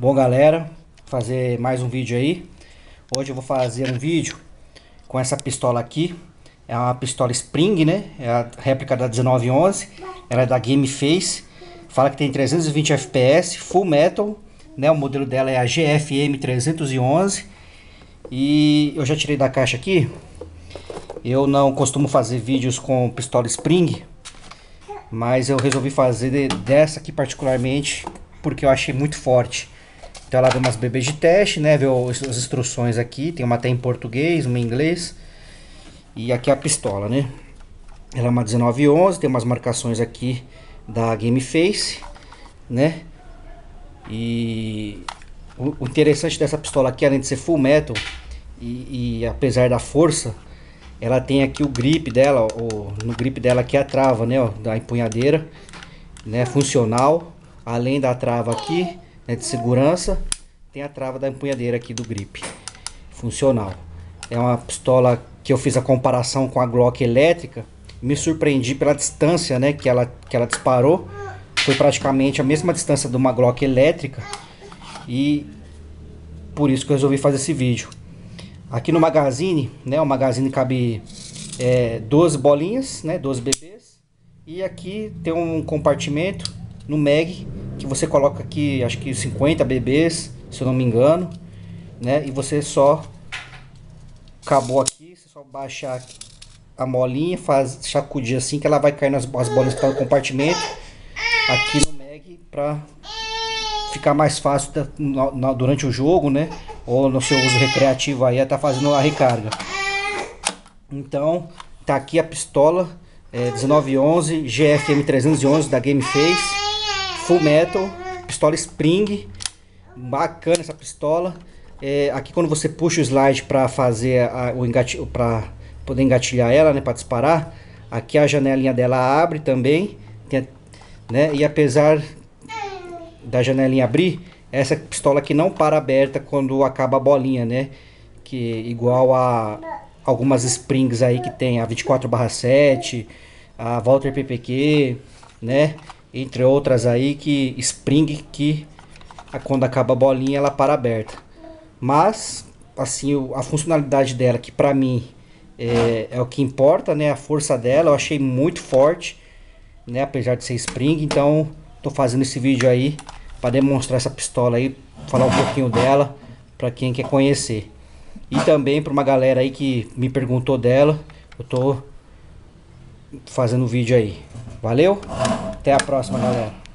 Bom galera, fazer mais um vídeo aí. Hoje eu vou fazer um vídeo com essa pistola aqui. É uma pistola Spring, né? É a réplica da 1911 Ela é da Game Face Fala que tem 320 FPS, Full Metal né? O modelo dela é a GFM 311 E eu já tirei da caixa aqui. Eu não costumo fazer vídeos com pistola Spring Mas eu resolvi fazer dessa aqui particularmente Porque eu achei muito forte então ela vem umas bebês de teste, né? Vê as instruções aqui, tem uma até em português, uma em inglês. E aqui a pistola, né? Ela é uma 1911, tem umas marcações aqui da Game Face, né? E o interessante dessa pistola aqui, além de ser full metal, e, e apesar da força, ela tem aqui o grip dela, o, no grip dela aqui a trava, né? Ó, da empunhadeira, né? Funcional, além da trava aqui né, de segurança. Tem a trava da empunhadeira aqui do grip, funcional. É uma pistola que eu fiz a comparação com a Glock elétrica. Me surpreendi pela distância né, que, ela, que ela disparou. Foi praticamente a mesma distância de uma Glock elétrica. E por isso que eu resolvi fazer esse vídeo. Aqui no magazine, né, o magazine cabe é, 12 bolinhas, né, 12 bebês. E aqui tem um compartimento no mag que você coloca aqui, acho que 50 bebês, se eu não me engano, né? E você só acabou aqui, você só baixar a molinha, faz sacudir assim que ela vai cair nas as bolinhas que estão no compartimento aqui no mag para ficar mais fácil da, na, durante o jogo, né? Ou no seu uso recreativo aí, tá fazendo a recarga. Então, tá aqui a pistola é, 1911 GFM 311 da Game Face Full Metal, pistola Spring, bacana essa pistola. É, aqui quando você puxa o slide para fazer a, o para poder engatilhar ela, né, para disparar, aqui a janelinha dela abre também, né? E apesar da janelinha abrir, essa pistola aqui não para aberta quando acaba a bolinha, né? Que igual a algumas springs aí que tem a 24/7, a Walter PPQ, né? Entre outras aí que Spring que quando acaba a bolinha ela para aberta. Mas assim, a funcionalidade dela que para mim é, é, o que importa, né? A força dela eu achei muito forte, né? Apesar de ser Spring, então tô fazendo esse vídeo aí para demonstrar essa pistola aí, falar um pouquinho dela para quem quer conhecer. E também para uma galera aí que me perguntou dela, eu tô fazendo vídeo aí. Valeu? Até a próxima, galera.